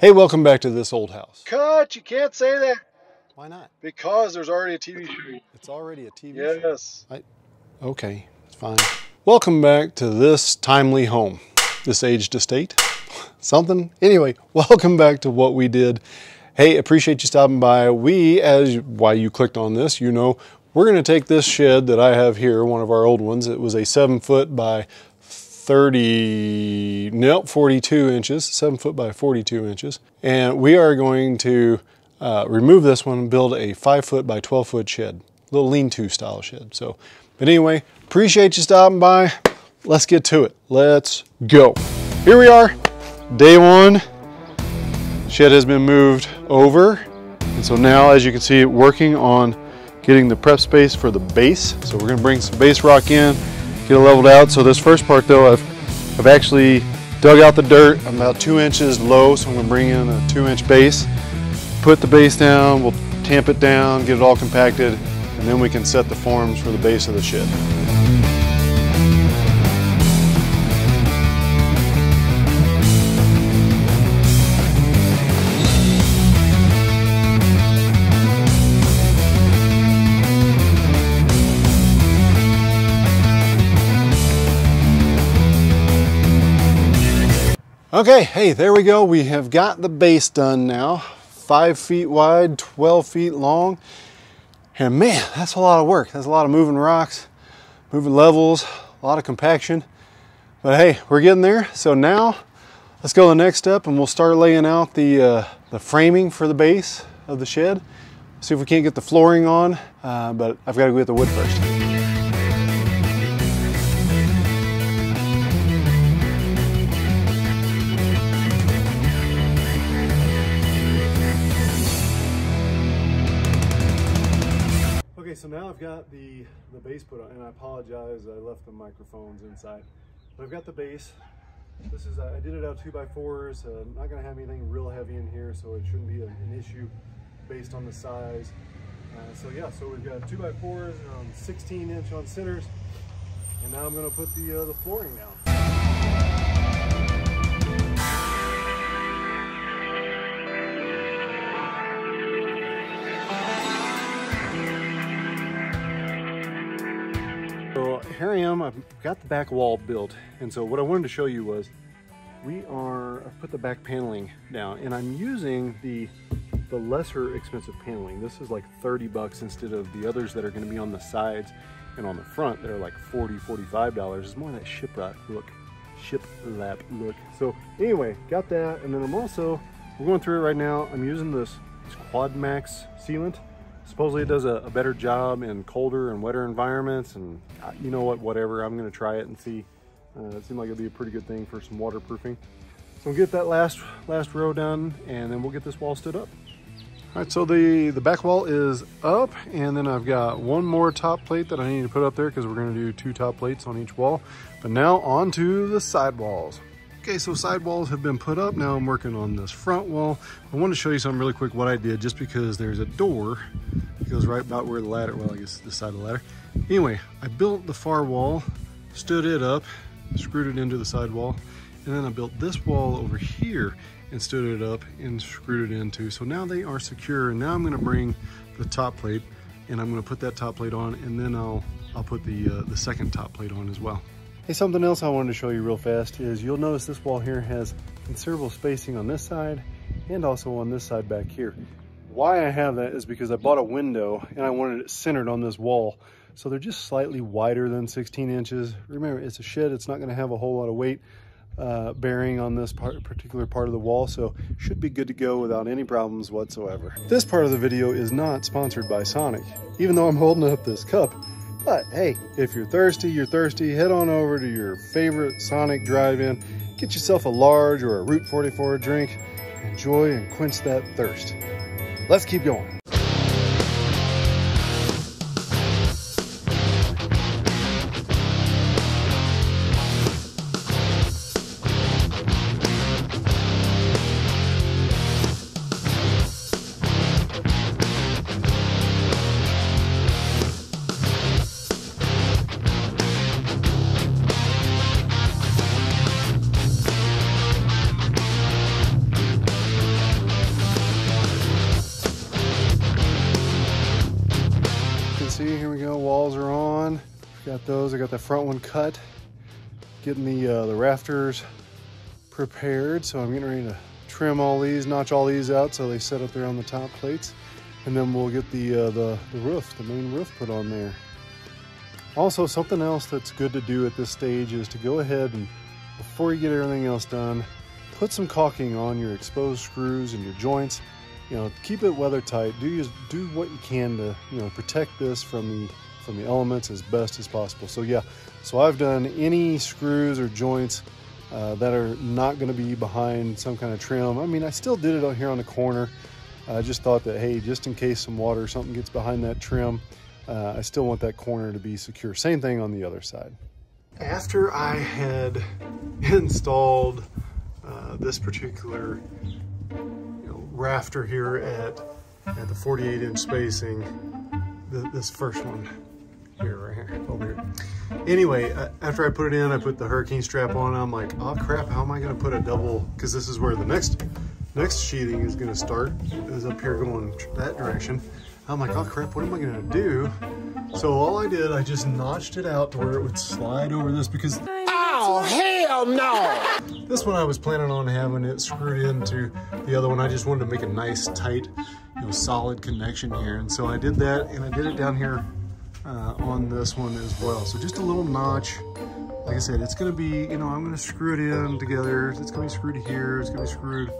Hey, welcome back to this old house. Cut! You can't say that Why not? because there's already a TV show. It's already a TV show. Yes. Okay, it's fine. Welcome back to this timely home, this aged estate. Something. Anyway, welcome back to what we did. Hey, appreciate you stopping by. We, as why you clicked on this, you know, we're going to take this shed that I have here, one of our old ones. It was a seven foot by 30, no, 42 inches, seven foot by 42 inches. And we are going to uh, remove this one and build a five foot by 12 foot shed, a little lean-to style shed. So, but anyway, appreciate you stopping by. Let's get to it. Let's go. Here we are, day one. Shed has been moved over. And so now, as you can see, working on getting the prep space for the base. So we're gonna bring some base rock in, get it leveled out. So this first part though, I've, I've actually dug out the dirt. I'm about two inches low, so I'm gonna bring in a two inch base, put the base down, we'll tamp it down, get it all compacted, and then we can set the forms for the base of the shed. Okay, hey, there we go. We have got the base done now. Five feet wide, 12 feet long. And man, that's a lot of work. That's a lot of moving rocks, moving levels, a lot of compaction. But hey, we're getting there. So now let's go to the next step and we'll start laying out the, uh, the framing for the base of the shed. See if we can't get the flooring on, uh, but I've got to go get the wood first. Base put on, and I apologize, I left the microphones inside. But I've got the base. This is, I did it out two by fours. Uh, I'm not gonna have anything real heavy in here, so it shouldn't be an issue based on the size. Uh, so yeah, so we've got two by fours, um, 16 inch on centers, and now I'm gonna put the, uh, the flooring down. Am, I've got the back wall built. And so what I wanted to show you was we are, I've put the back paneling down and I'm using the, the lesser expensive paneling. This is like 30 bucks instead of the others that are gonna be on the sides and on the front. They're like 40, 45 dollars. It's more of that shiplap look, shiplap look. So anyway, got that. And then I'm also, we're going through it right now. I'm using this, this Quad Max sealant supposedly it does a, a, better job in colder and wetter environments and uh, you know what whatever i'm going to try it and see. Uh, it seemed like it'd be a pretty good thing for some waterproofing. So we'll get that last last row done and then we'll get this wall stood up. All right so the the back wall is up and then i've got one more top plate that i need to put up there because we're going to do two top plates on each wall. But now on to the side walls Okay, so side walls have been put up. Now I'm working on this front wall. I want to show you something really quick what I did just because there's a door that goes right about where the ladder, well, I guess this side of the ladder. Anyway, I built the far wall, stood it up, screwed it into the side wall, and then I built this wall over here and stood it up and screwed it into. So now they are secure. And now I'm gonna bring the top plate and I'm gonna put that top plate on and then I'll, I'll put the, uh, the second top plate on as well. Hey, something else I wanted to show you real fast is you'll notice this wall here has considerable spacing on this side and also on this side back here. Why I have that is because I bought a window and I wanted it centered on this wall. So they're just slightly wider than 16 inches. Remember, it's a shed. It's not gonna have a whole lot of weight uh, bearing on this part, particular part of the wall, so should be good to go without any problems whatsoever. This part of the video is not sponsored by Sonic, even though I'm holding up this cup. But hey, if you're thirsty, you're thirsty, head on over to your favorite Sonic drive-in, get yourself a large or a Route 44 drink, enjoy and quench that thirst. Let's keep going. Got those. I got the front one cut, getting the, uh, the rafters prepared. So I'm getting ready to trim all these, notch all these out so they set up there on the top plates. And then we'll get the, uh, the, the roof, the main roof put on there. Also, something else that's good to do at this stage is to go ahead and before you get everything else done, put some caulking on your exposed screws and your joints. You know, keep it weather tight. Do you, do what you can to you know protect this from the from the elements as best as possible. So yeah, so I've done any screws or joints uh, that are not going to be behind some kind of trim. I mean, I still did it out here on the corner. I just thought that hey, just in case some water or something gets behind that trim, uh, I still want that corner to be secure. Same thing on the other side. After I had installed uh, this particular rafter here at, at the 48 inch spacing, the, this first one here, right here, over here. Anyway, uh, after I put it in, I put the hurricane strap on. I'm like, oh crap, how am I gonna put a double, because this is where the next next sheathing is gonna start, is up here going that direction. I'm like, oh crap, what am I gonna do? So all I did, I just notched it out to where it would slide over this because hell no! This one I was planning on having it screwed into the other one. I just wanted to make a nice, tight, you know, solid connection here. And so I did that, and I did it down here uh, on this one as well. So just a little notch. Like I said, it's gonna be, you know, I'm gonna screw it in together. It's gonna be screwed here. It's gonna be screwed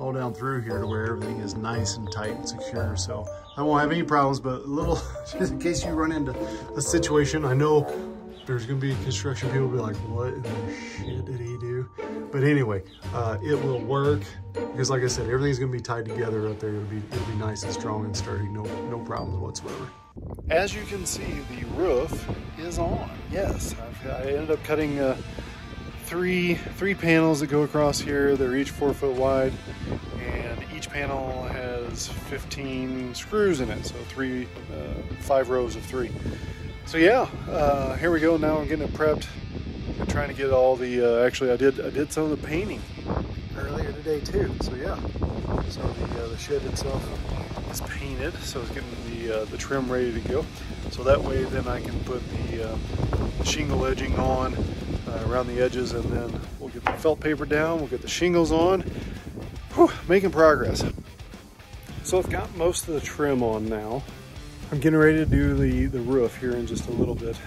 all down through here to where everything is nice and tight and secure. So I won't have any problems, but a little, just in case you run into a situation, I know there's gonna be construction people be like, what in the shit did he do? But anyway, uh, it will work because like I said, everything's gonna be tied together up there. It'll be, it'll be nice and strong and sturdy, no, no problems whatsoever. As you can see, the roof is on. Yes, I've, I ended up cutting uh, three three panels that go across here. They're each four foot wide, and each panel has 15 screws in it. So three, uh, five rows of three. So yeah, uh, here we go. Now I'm getting it prepped. I'm trying to get all the. Uh, actually, I did I did some of the painting earlier today too. So yeah, so the uh, the shed itself is painted. So it's getting the uh, the trim ready to go. So that way, then I can put the, uh, shingle edging on uh, around the edges, and then we'll get the felt paper down. We'll get the shingles on. Whew, making progress. So I've got most of the trim on now. I'm getting ready to do the, the roof here in just a little bit.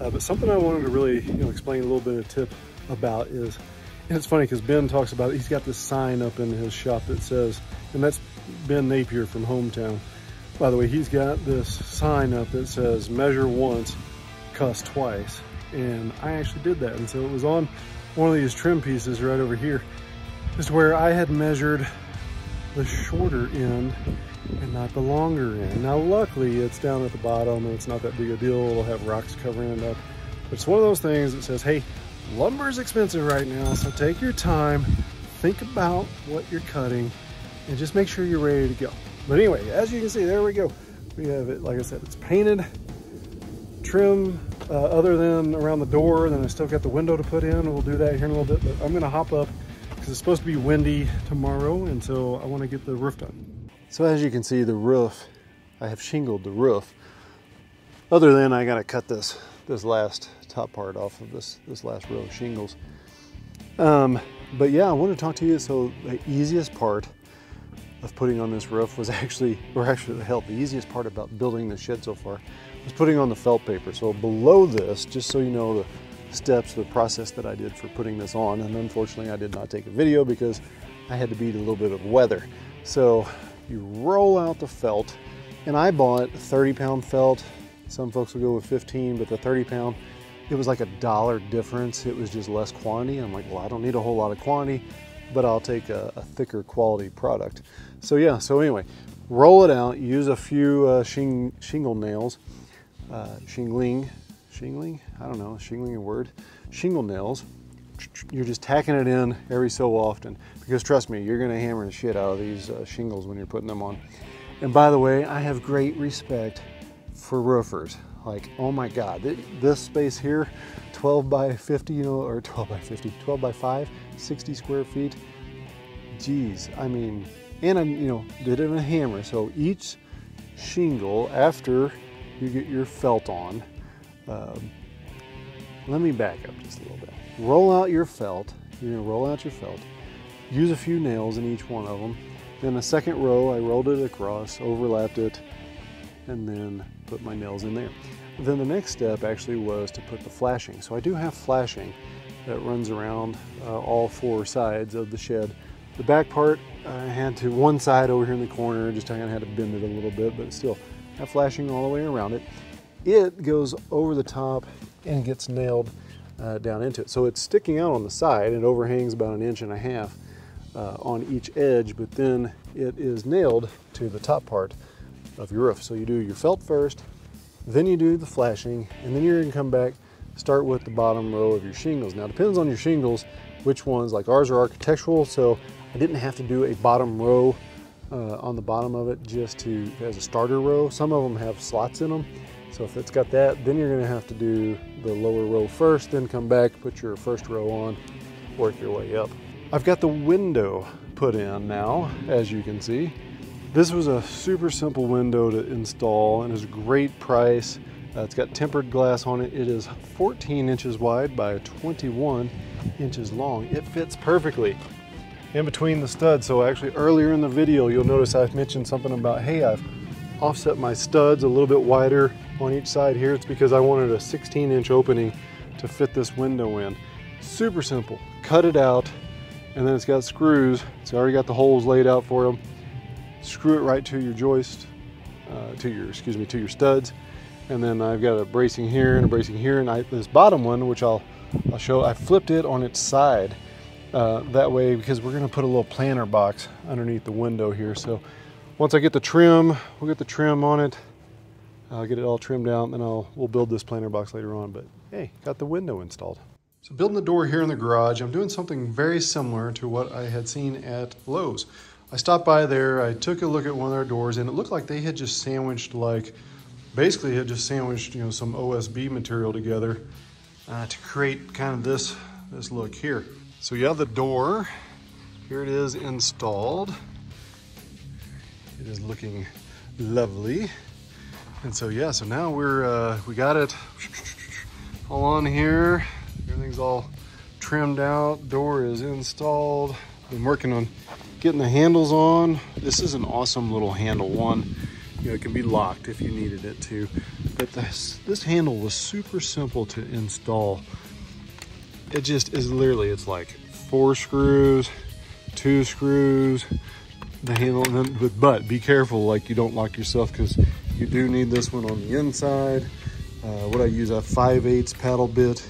Uh, but something I wanted to really you know, explain a little bit of tip about is, and it's funny because Ben talks about it, he's got this sign up in his shop that says, and that's Ben Napier from Hometown. By the way, he's got this sign up that says measure once, cuss twice. And I actually did that. And so it was on one of these trim pieces right over here. Just where I had measured the shorter end and not the longer end. Now, luckily, it's down at the bottom and it's not that big a deal. It'll have rocks covering it up. But it's one of those things that says, hey, lumber's expensive right now, so take your time, think about what you're cutting, and just make sure you're ready to go. But anyway, as you can see, there we go. We have it, like I said, it's painted, trim, uh, other than around the door, then I still got the window to put in. We'll do that here in a little bit, but I'm gonna hop up because it's supposed to be windy tomorrow, and so I wanna get the roof done. So as you can see, the roof, I have shingled the roof. Other than I gotta cut this this last top part off of this this last row of shingles. Um, but yeah, I want to talk to you. So the easiest part of putting on this roof was actually, or actually hell, the easiest part about building the shed so far was putting on the felt paper. So below this, just so you know the steps, the process that I did for putting this on, and unfortunately I did not take a video because I had to beat a little bit of weather. So you roll out the felt, and I bought 30 pound felt. Some folks will go with 15, but the 30 pound, it was like a dollar difference. It was just less quantity. I'm like, well, I don't need a whole lot of quantity, but I'll take a, a thicker quality product. So yeah, so anyway, roll it out, use a few uh, shing, shingle nails, uh, shingling, shingling, I don't know, shingling a word, shingle nails. You're just tacking it in every so often because trust me, you're gonna hammer the shit out of these uh, shingles when you're putting them on. And by the way, I have great respect for roofers. Like, oh my God, this space here, 12 by 50, you know, or 12 by 50, 12 by 5, 60 square feet. Geez, I mean, and I'm, you know, did it in a hammer. So each shingle, after you get your felt on, Um, let me back up just a little bit. Roll out your felt. You're gonna roll out your felt. Use a few nails in each one of them. Then the second row, I rolled it across, overlapped it, and then put my nails in there. Then the next step actually was to put the flashing. So I do have flashing that runs around uh, all four sides of the shed. The back part, I had to one side over here in the corner, just kind of had to bend it a little bit, but still have flashing all the way around it. It goes over the top and gets nailed uh, down into it. So it's sticking out on the side. It overhangs about an inch and a half uh, on each edge, but then it is nailed to the top part of your roof. So you do your felt first, then you do the flashing, and then you're gonna come back, start with the bottom row of your shingles. Now it depends on your shingles, which ones, like ours are architectural, so I didn't have to do a bottom row uh, on the bottom of it just to as a starter row. Some of them have slots in them. So if it's got that, then you're gonna have to do the lower row first, then come back, put your first row on, work your way up. I've got the window put in now, as you can see. This was a super simple window to install and is a great price. Uh, it's got tempered glass on it. It is 14 inches wide by 21 inches long. It fits perfectly in between the studs. So actually earlier in the video, you'll notice I've mentioned something about, hey, I've offset my studs a little bit wider on each side here. It's because I wanted a 16 inch opening to fit this window in. Super simple, cut it out, and then it's got screws. It's already got the holes laid out for them. Screw it right to your joist, uh, to your, excuse me, to your studs. And then I've got a bracing here and a bracing here. And I, this bottom one, which I'll, I'll show, I flipped it on its side. Uh, that way, because we're gonna put a little planter box underneath the window here. So once I get the trim, we'll get the trim on it. I'll get it all trimmed out and then I'll, we'll build this planter box later on. But hey, got the window installed. So building the door here in the garage, I'm doing something very similar to what I had seen at Lowe's. I stopped by there, I took a look at one of their doors and it looked like they had just sandwiched like, basically had just sandwiched, you know, some OSB material together uh, to create kind of this, this look here. So have the door, here it is installed. It is looking lovely. And so yeah, so now we're, uh, we got it all on here. Everything's all trimmed out. Door is installed. Been working on getting the handles on. This is an awesome little handle one. You know, it can be locked if you needed it to. But this, this handle was super simple to install. It just is literally, it's like four screws, two screws, the handle, but, but be careful, like you don't lock yourself because you do need this one on the inside. Uh, what I use a 5 8 paddle bit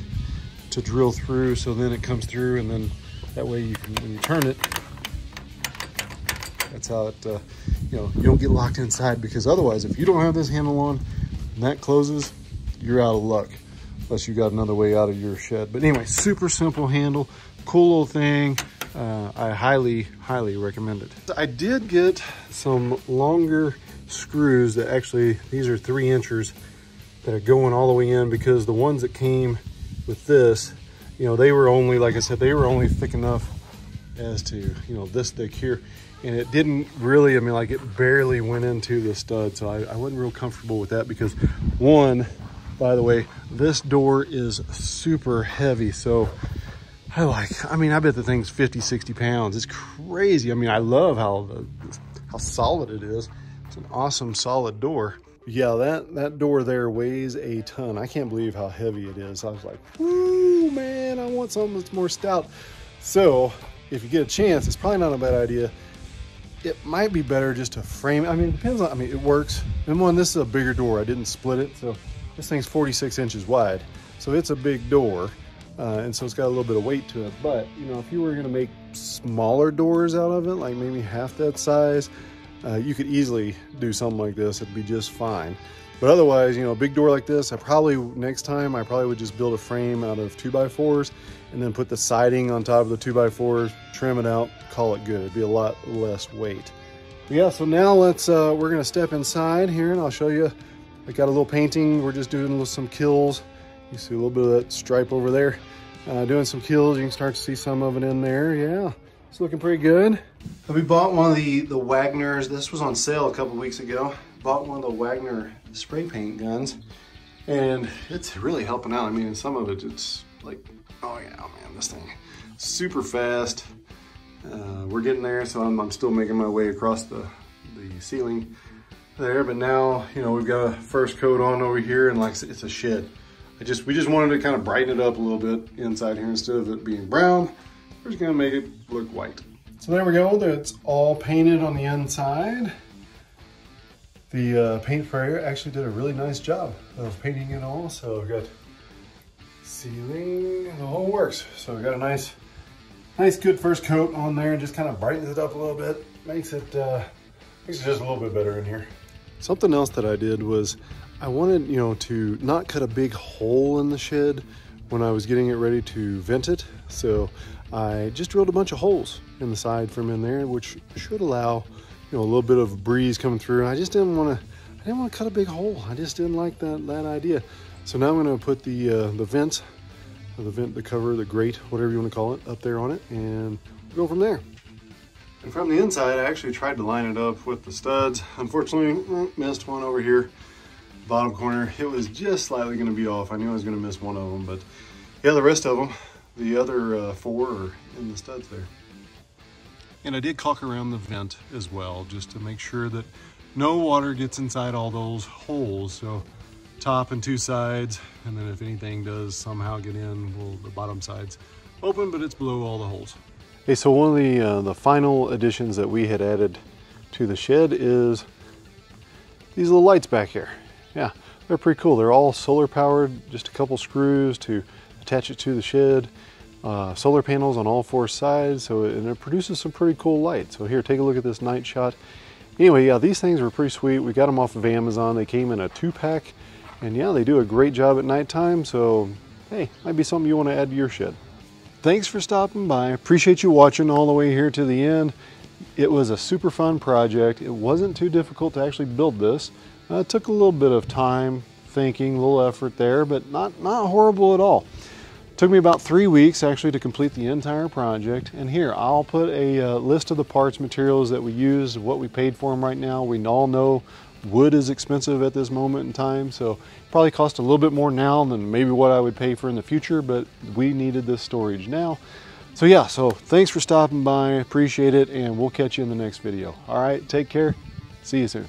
to drill through so then it comes through and then that way you can, when you turn it, that's how it, uh, you know, you don't get locked inside because otherwise if you don't have this handle on and that closes, you're out of luck unless you got another way out of your shed. But anyway, super simple handle, cool little thing. Uh, I highly, highly recommend it. I did get some longer screws that actually, these are three inches that are going all the way in because the ones that came with this, you know, they were only, like I said, they were only thick enough as to, you know, this thick here. And it didn't really, I mean, like it barely went into the stud. So I, I wasn't real comfortable with that because one, by the way, this door is super heavy. So I like, I mean, I bet the thing's 50, 60 pounds. It's crazy. I mean, I love how, how solid it is. It's an awesome solid door. Yeah, that, that door there weighs a ton. I can't believe how heavy it is. I was like, whoo, man, I want something that's more stout. So if you get a chance, it's probably not a bad idea. It might be better just to frame it. I mean, it depends on, I mean, it works. And one, this is a bigger door. I didn't split it. So this thing's 46 inches wide. So it's a big door. Uh, and so it's got a little bit of weight to it. But, you know, if you were gonna make smaller doors out of it, like maybe half that size, uh, you could easily do something like this. It'd be just fine. But otherwise, you know, a big door like this, I probably, next time, I probably would just build a frame out of 2x4s and then put the siding on top of the 2x4s, trim it out, call it good. It'd be a lot less weight. Yeah, so now let's, uh, we're gonna step inside here and I'll show you. I got a little painting. We're just doing some Kilz. You see a little bit of that stripe over there. Uh, doing some Kilz. You can start to see some of it in there. Yeah, it's looking pretty good. We bought one of the, the Wagners. This was on sale a couple weeks ago. Bought one of the Wagner spray paint guns. And it's really helping out. I mean, some of it, it's like, oh yeah, man, this thing, super fast. Uh, we're getting there, so I'm, I'm still making my way across the, the ceiling there, but now, you know, we've got a first coat on over here and like it's a shed. I just, we just wanted to kind of brighten it up a little bit inside here instead of it being brown. We're just gonna make it look white. So there we go, that's all painted on the inside. The uh, paint sprayer actually did a really nice job of painting it all. So we've got ceiling, the whole works. So we got a nice, nice good first coat on there and just kind of brightens it up a little bit. Makes it, uh, makes it just a little bit better in here. Something else that I did was I wanted, you know, to not cut a big hole in the shed when I was getting it ready to vent it. So I just drilled a bunch of holes in the side from in there, which should allow, you know, a little bit of breeze coming through. I just didn't want to, I didn't want to cut a big hole. I just didn't like that, that idea. So now I'm going to put the, uh, the vents, the vent, the cover, the grate, whatever you want to call it, up there on it and go from there. And from the inside, I actually tried to line it up with the studs. Unfortunately, mm, missed one over here, bottom corner. It was just slightly gonna be off. I knew I was gonna miss one of them, but yeah, the rest of them, the other uh, four are in the studs there. And I did caulk around the vent as well, just to make sure that no water gets inside all those holes. So top and two sides, and then if anything does somehow get in, well, the bottom side's open, but it's below all the holes. Okay, so one of the, uh, the final additions that we had added to the shed is these little lights back here. Yeah, they're pretty cool. They're all solar powered, just a couple screws to attach it to the shed. Uh, solar panels on all four sides, so it, and it produces some pretty cool light. So here, take a look at this night shot. Anyway, yeah, these things were pretty sweet. We got them off of Amazon. They came in a two pack, and yeah, they do a great job at nighttime. So, hey, might be something you want to add to your shed thanks for stopping by. Appreciate you watching all the way here to the end. It was a super fun project. It wasn't too difficult to actually build this. Uh, it took a little bit of time, thinking, a little effort there, but not, not horrible at all. Took me about three weeks actually to complete the entire project. And here, I'll put a uh, list of the parts, materials that we used, what we paid for them right now. We all know Wood is expensive at this moment in time, so probably cost a little bit more now than maybe what I would pay for in the future, but we needed this storage now. So yeah, so thanks for stopping by, appreciate it, and we'll catch you in the next video. All right, take care, see you soon.